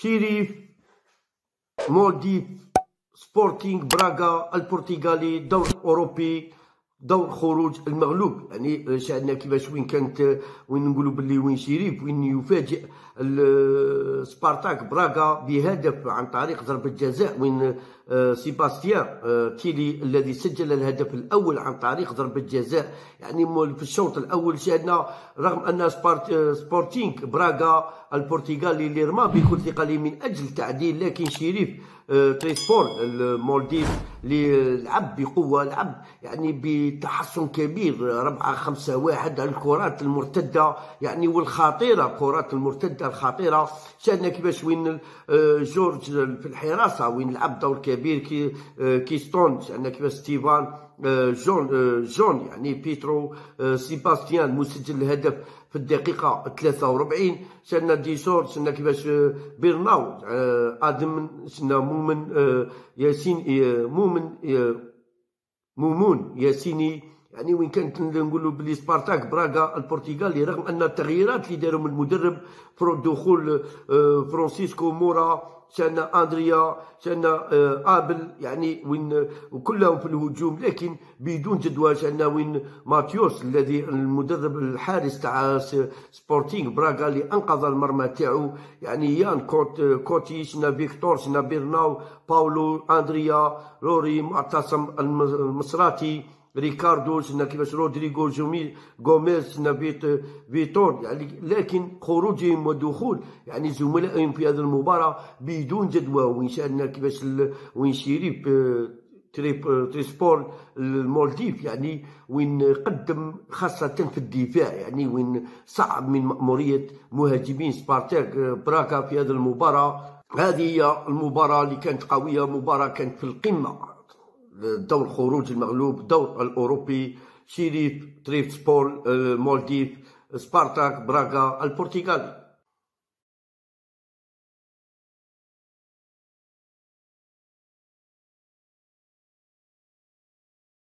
شيريف مولديف سبورتينغ براغا البرتغالي دور اوروبي دور خروج المغلوب. يعني شاهدنا كيفاش وين كانت وين نقولوا باللي وين شريف وين يفاجئ سبارتاك براغا بهدف عن طريق ضربة جزاء وين آه، سيباستيان آه، تيلي الذي سجل الهدف الأول عن طريق ضربة جزاء. يعني في الشوط الأول شاهدنا رغم أن سبارت آه، سبورتينغ براغا البرتغالي اللي رمى بكل ثقله من أجل التعديل لكن شريف تيراسبول المولديف اللي لعب بقوة لعب يعني بتحسن كبير ربعة خمسة واحد الكرات المرتدة يعني والخطيرة كرات المرتدة الخطيرة. شاهدنا كيفاش وين آه، جورج في الحراسة وين لعب دور كبير كي آه، كيستون. شاهدنا كيفاش ستيفان آه، جون جون يعني بيترو سيباستيان مسجل الهدف في الدقيقة 43 شفنا ديسور شفنا كيفاش بيرناو آدم شفنا مومن ياسين مومن Mumun Yesini يعني وين كانت نقولوا بلي سبارتاك براغا البرتغالي رغم أن التغييرات اللي دارهم المدرب دخول فرانسيسكو مورا شانا أندريا شانا آه، آبل يعني وين وكلهم في الهجوم لكن بدون جدوى شانا وين ماتيوس الذي المدرب الحارس تاع سبورتينغ براغا اللي أنقذ المرمى تاعو يعني يان كوت كوتي شنا فيكتور شنا بيرناو باولو أندريا لوري معتصم المصراتي ريكاردو شنا كيفاش رودريغو جومي غوميز شنا فيت فيتور يعني لكن خروجهم ودخول يعني زملائهم في هذه المباراة بدون جدوى وين شاهدنا كيفاش وين شريف تيراسبول المولديف يعني وين قدم خاصة في الدفاع يعني وين صعب من مأمورية مهاجمين سبارتاك براكا في هذه المباراة هذه هي المباراة اللي كانت قوية مباراة كانت في القمة دور خروج المغلوب الدور الأوروبي شيريف تيراسبول المولديف سبارتاك براغا البرتغال